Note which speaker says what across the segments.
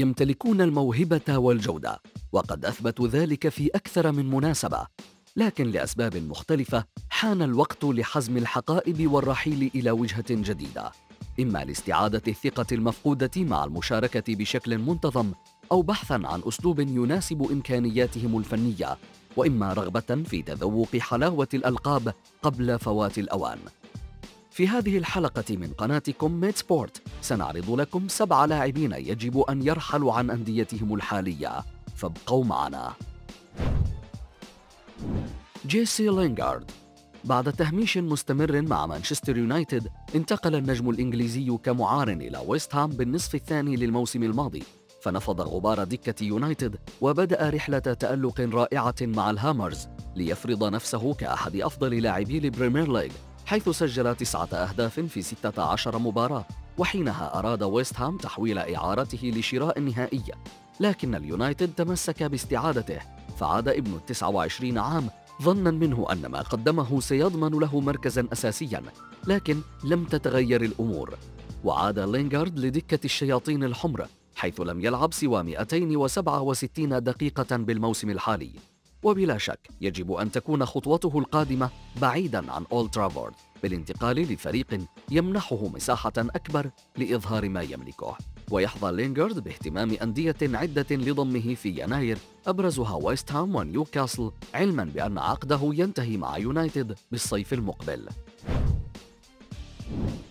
Speaker 1: يمتلكون الموهبة والجودة وقد أثبتوا ذلك في أكثر من مناسبة. لكن لأسباب مختلفة حان الوقت لحزم الحقائب والرحيل إلى وجهة جديدة. إما لاستعادة الثقة المفقودة مع المشاركة بشكل منتظم أو بحثا عن أسلوب يناسب إمكانياتهم الفنية وإما رغبة في تذوق حلاوة الألقاب قبل فوات الأوان. في هذه الحلقة من قناتكم ميد سبورت سنعرض لكم سبع لاعبين يجب أن يرحلوا عن أنديتهم الحالية. فابقوا معنا. جيسي لينغارد بعد تهميش مستمر مع مانشستر يونايتد انتقل النجم الإنجليزي كمعار إلى ويست هام بالنصف الثاني للموسم الماضي. فنفض غبار دكة يونايتد وبدأ رحلة تألق رائعة مع الهامرز ليفرض نفسه كأحد أفضل لاعبي البريمير ليج. حيث سجل تسعة أهداف في 16 مباراة وحينها أراد ويست هام تحويل إعارته لشراء نهائي. لكن اليونايتد تمسك باستعادته فعاد ابن التسعة وعشرين عام ظنا منه أن ما قدمه سيضمن له مركزا أساسيا لكن لم تتغير الأمور. وعاد لينغارد لدكة الشياطين الحمر حيث لم يلعب سوى 267 دقيقة بالموسم الحالي. وبلا شك يجب أن تكون خطوته القادمة بعيدا عن أولد ترافورد بالانتقال لفريق يمنحه مساحة أكبر لإظهار ما يملكه. ويحظى لينغارد باهتمام أندية عدة لضمه في يناير أبرزها ويست هام ونيوكاسل علما بأن عقده ينتهي مع يونايتد بالصيف المقبل.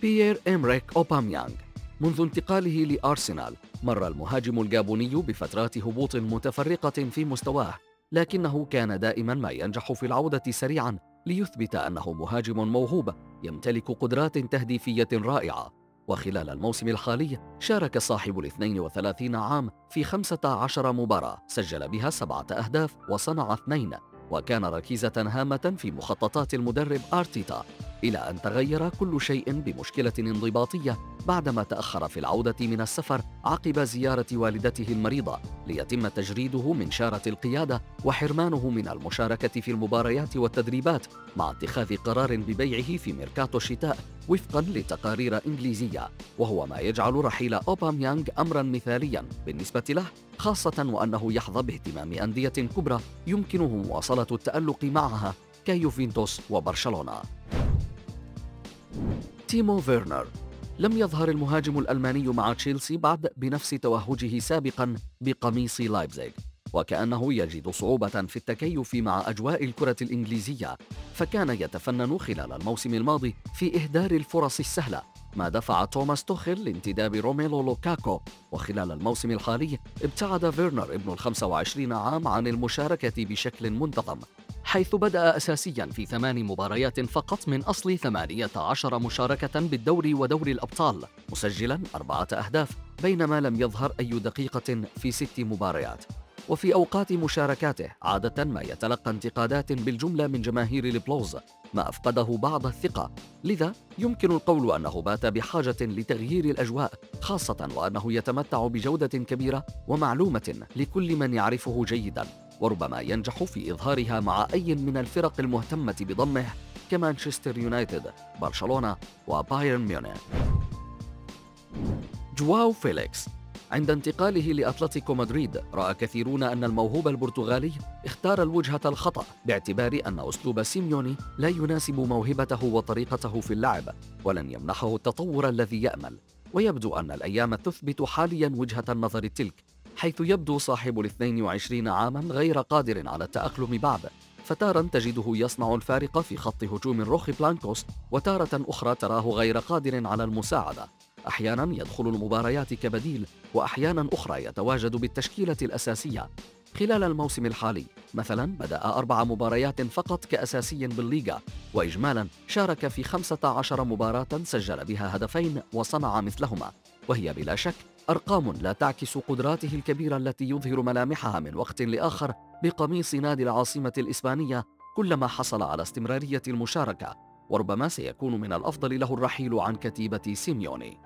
Speaker 1: بيير إمريك أوباميانغ منذ انتقاله لأرسنال مر المهاجم الجابوني بفترات هبوط متفرقة في مستواه. لكنه كان دائما ما ينجح في العودة سريعا ليثبت أنه مهاجم موهوب يمتلك قدرات تهديفية رائعة. وخلال الموسم الحالي شارك صاحب الاثنين وثلاثين عام في خمسة عشر مباراة سجل بها سبعة أهداف وصنع اثنين. وكان ركيزة هامة في مخططات المدرب آرتيتا. إلى أن تغير كل شيء بمشكلة انضباطية بعدما تأخر في العودة من السفر عقب زيارة والدته المريضة ليتم تجريده من شارة القيادة وحرمانه من المشاركة في المباريات والتدريبات مع اتخاذ قرار ببيعه في ميركاتو الشتاء وفقا لتقارير إنجليزية. وهو ما يجعل رحيل أوباميانغ أمرا مثاليا بالنسبة له خاصة وأنه يحظى باهتمام أندية كبرى يمكنه مواصلة التألق معها كيوفينتوس وبرشلونة. تيمو فيرنر. لم يظهر المهاجم الألماني مع تشيلسي بعد بنفس توهجه سابقا بقميص لايبزيغ وكأنه يجد صعوبة في التكيف مع أجواء الكرة الإنجليزية فكان يتفنن خلال الموسم الماضي في إهدار الفرص السهلة ما دفع توماس توخيل لانتداب روميلو لوكاكو. وخلال الموسم الحالي ابتعد فيرنر ابن الخمسة وعشرين عام عن المشاركة بشكل منتظم حيث بدأ أساسيا في ثمان مباريات فقط من أصل ثمانية عشر مشاركة بالدوري ودوري الأبطال مسجلا أربعة أهداف بينما لم يظهر أي دقيقة في ست مباريات. وفي أوقات مشاركاته عادة ما يتلقى انتقادات بالجملة من جماهير البلوز ما أفقده بعض الثقة. لذا يمكن القول أنه بات بحاجة لتغيير الأجواء خاصة وأنه يتمتع بجودة كبيرة ومعلومة لكل من يعرفه جيدا. وربما ينجح في إظهارها مع أي من الفرق المهتمة بضمه كمانشستر يونايتد برشلونة وبايرن ميونخ. جواو فيليكس. عند انتقاله لأتلتيكو مدريد رأى كثيرون أن الموهوب البرتغالي اختار الوجهة الخطأ باعتبار أن أسلوب سيميوني لا يناسب موهبته وطريقته في اللعب ولن يمنحه التطور الذي يأمل. ويبدو أن الأيام تثبت حاليا وجهة النظر تلك حيث يبدو صاحب الاثنين وعشرين عاما غير قادر على التأقلم بعد. فتارا تجده يصنع الفارق في خط هجوم روخي بلانكوس وتارة أخرى تراه غير قادر على المساعدة. أحيانا يدخل المباريات كبديل وأحيانا أخرى يتواجد بالتشكيلة الأساسية. خلال الموسم الحالي مثلا بدأ أربع مباريات فقط كأساسي بالليغا وإجمالا شارك في 15 مباراة سجل بها هدفين وصنع مثلهما. وهي بلا شك أرقام لا تعكس قدراته الكبيرة التي يظهر ملامحها من وقت لآخر بقميص نادي العاصمة الإسبانية كلما حصل على استمرارية المشاركة وربما سيكون من الأفضل له الرحيل عن كتيبة سيميوني.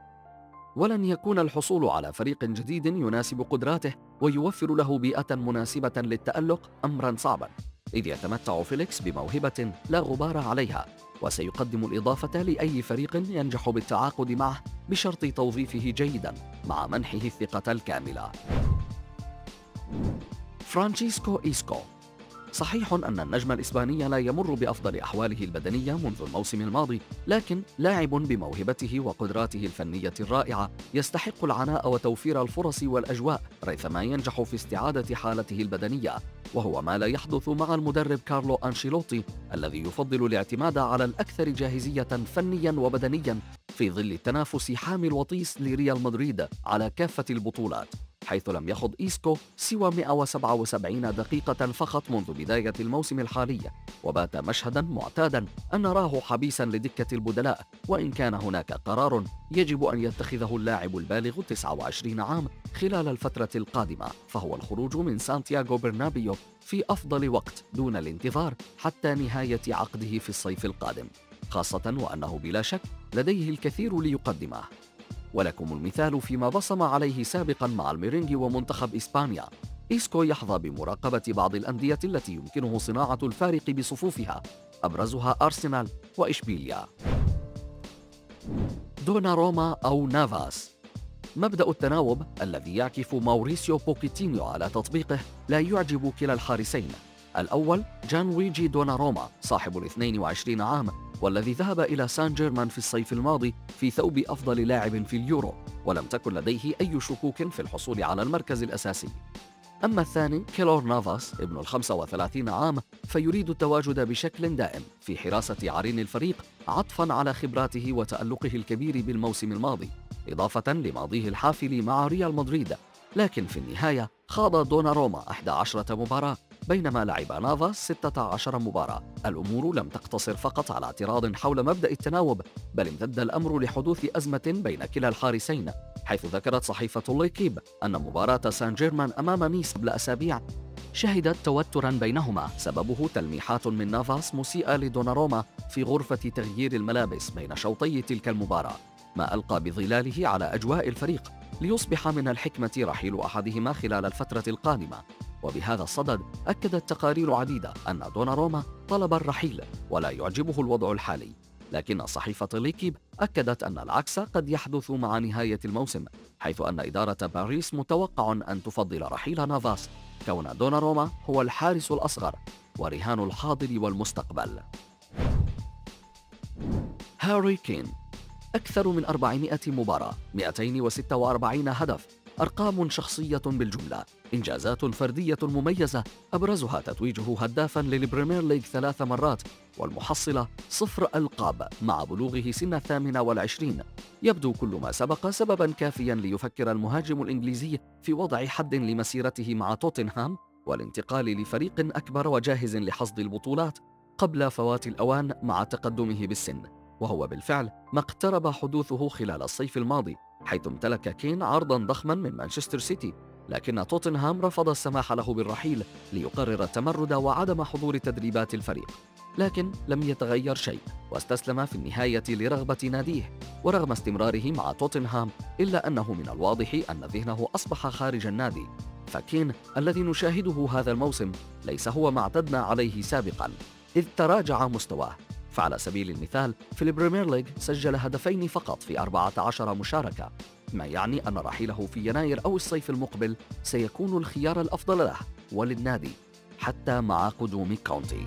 Speaker 1: ولن يكون الحصول على فريق جديد يناسب قدراته ويوفر له بيئة مناسبة للتألق أمرا صعبا. إذ يتمتع فيليكس بموهبة لا غبار عليها وسيقدم الإضافة لأي فريق ينجح بالتعاقد معه بشرط توظيفه جيدا مع منحه الثقة الكاملة. فرانشيسكو إيسكو صحيح أن النجم الإسباني لا يمر بأفضل أحواله البدنية منذ الموسم الماضي لكن لاعب بموهبته وقدراته الفنية الرائعة يستحق العناء وتوفير الفرص والأجواء ريثما ينجح في استعادة حالته البدنية وهو ما لا يحدث مع المدرب كارلو أنشيلوتي الذي يفضل الاعتماد على الأكثر جاهزية فنيا وبدنيا في ظل التنافس حامي الوطيس لريال مدريد على كافة البطولات. حيث لم يخض إيسكو سوى 177 دقيقة فقط منذ بداية الموسم الحالي وبات مشهدا معتادا أن نراه حبيسا لدكة البدلاء وإن كان هناك قرار يجب أن يتخذه اللاعب البالغ 29 عام خلال الفترة القادمة فهو الخروج من سانتياغو برنابيو في أفضل وقت دون الانتظار حتى نهاية عقده في الصيف القادم خاصة وأنه بلا شك لديه الكثير ليقدمه. ولكم المثال فيما بصم عليه سابقا مع الميرينغي ومنتخب إسبانيا. إيسكو يحظى بمراقبة بعض الأندية التي يمكنه صناعة الفارق بصفوفها أبرزها أرسنال وإشبيليا. دوناروما أو نافاس. مبدأ التناوب الذي يعكف ماوريسيو بوكيتينو على تطبيقه لا يعجب كلا الحارسين. الأول جيان لويجي دوناروما صاحب ال 22 عام. والذي ذهب إلى سان جيرمان في الصيف الماضي في ثوب أفضل لاعب في اليورو ولم تكن لديه أي شكوك في الحصول على المركز الأساسي. أما الثاني كيلور نافاس ابن ال 35 عام فيريد التواجد بشكل دائم في حراسة عرين الفريق عطفا على خبراته وتألقه الكبير بالموسم الماضي إضافة لماضيه الحافل مع ريال مدريد. لكن في النهاية خاض دوناروما 11 مباراة. بينما لعب نافاس 16 مباراة. الأمور لم تقتصر فقط على اعتراض حول مبدأ التناوب بل امتد الأمر لحدوث أزمة بين كلا الحارسين حيث ذكرت صحيفة الليكيب أن مباراة سان جيرمان أمام نيس قبل أسابيع شهدت توترا بينهما. سببه تلميحات من نافاس مسيئة لدوناروما في غرفة تغيير الملابس بين شوطي تلك المباراة ما ألقى بظلاله على أجواء الفريق ليصبح من الحكمة رحيل أحدهما خلال الفترة القادمة. وبهذا الصدد أكدت تقارير عديدة أن دوناروما طلب الرحيل ولا يعجبه الوضع الحالي لكن صحيفة ليكيب أكدت أن العكس قد يحدث مع نهاية الموسم حيث أن إدارة باريس متوقع أن تفضل رحيل نافاس كون دوناروما هو الحارس الأصغر ورهان الحاضر والمستقبل. هاري كين أكثر من 400 مباراة 246 هدف أرقام شخصية بالجملة إنجازات فردية مميزة أبرزها تتويجه هدافا للبريمير ليج ثلاث مرات والمحصلة صفر ألقاب مع بلوغه سن الثامنة والعشرين. يبدو كل ما سبق سببا كافيا ليفكر المهاجم الإنجليزي في وضع حد لمسيرته مع توتنهام والانتقال لفريق أكبر وجاهز لحصد البطولات قبل فوات الأوان مع تقدمه بالسن وهو بالفعل ما اقترب حدوثه خلال الصيف الماضي. حيث امتلك كين عرضا ضخما من مانشستر سيتي لكن توتنهام رفض السماح له بالرحيل ليقرر التمرد وعدم حضور تدريبات الفريق لكن لم يتغير شيء واستسلم في النهاية لرغبة ناديه. ورغم استمراره مع توتنهام إلا أنه من الواضح أن ذهنه أصبح خارج النادي. فكين الذي نشاهده هذا الموسم ليس هو ما اعتدنا عليه سابقا إذ تراجع مستواه. فعلى سبيل المثال في البريمير ليج سجل هدفين فقط في 14 مشاركة ما يعني أن رحيله في يناير أو الصيف المقبل سيكون الخيار الأفضل له وللنادي حتى مع قدوم كونتي.